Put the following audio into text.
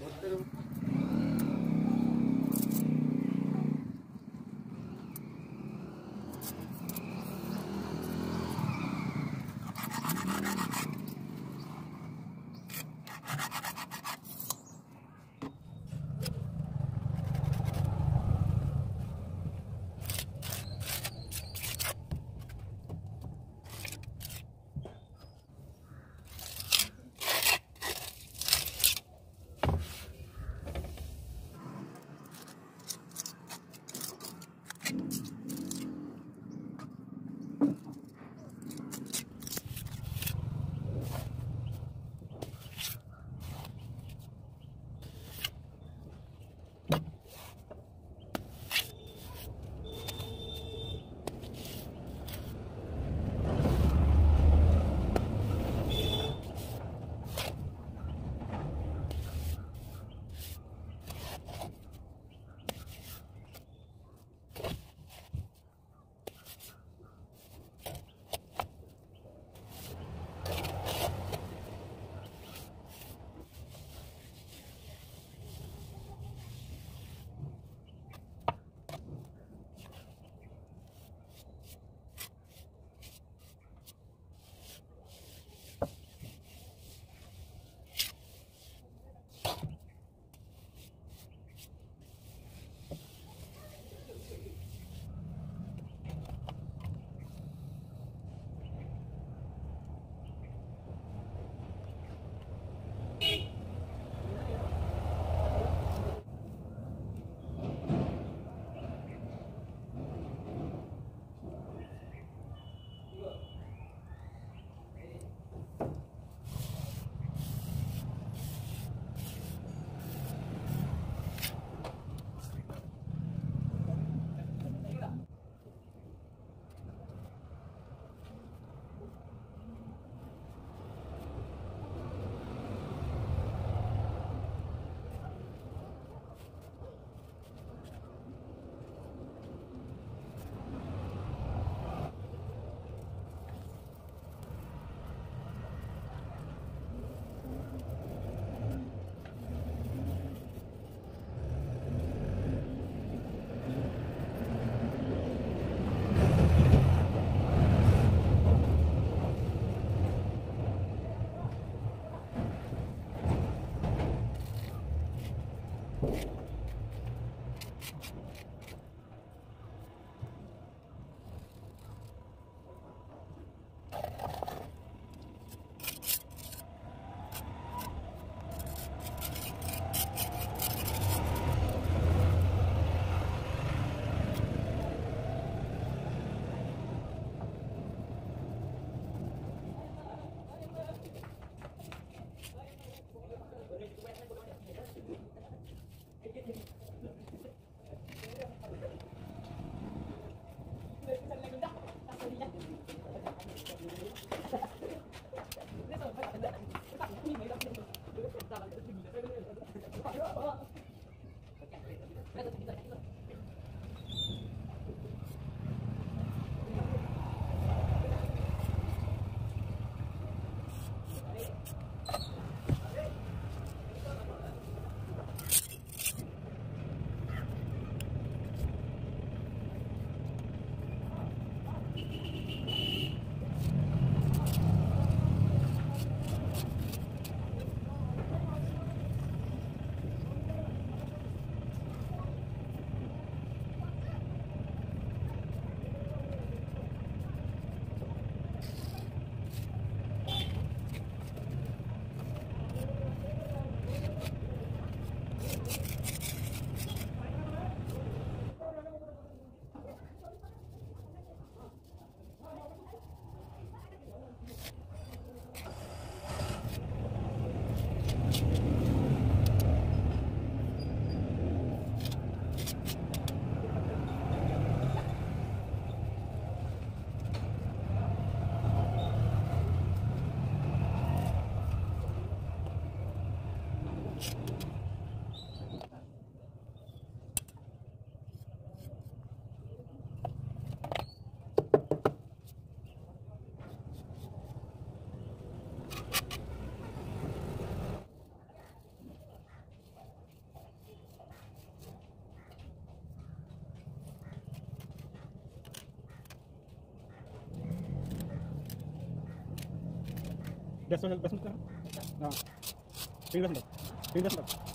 भक्तों दस मिनट दस मिनट हाँ फिर दस मिनट फिर दस मिनट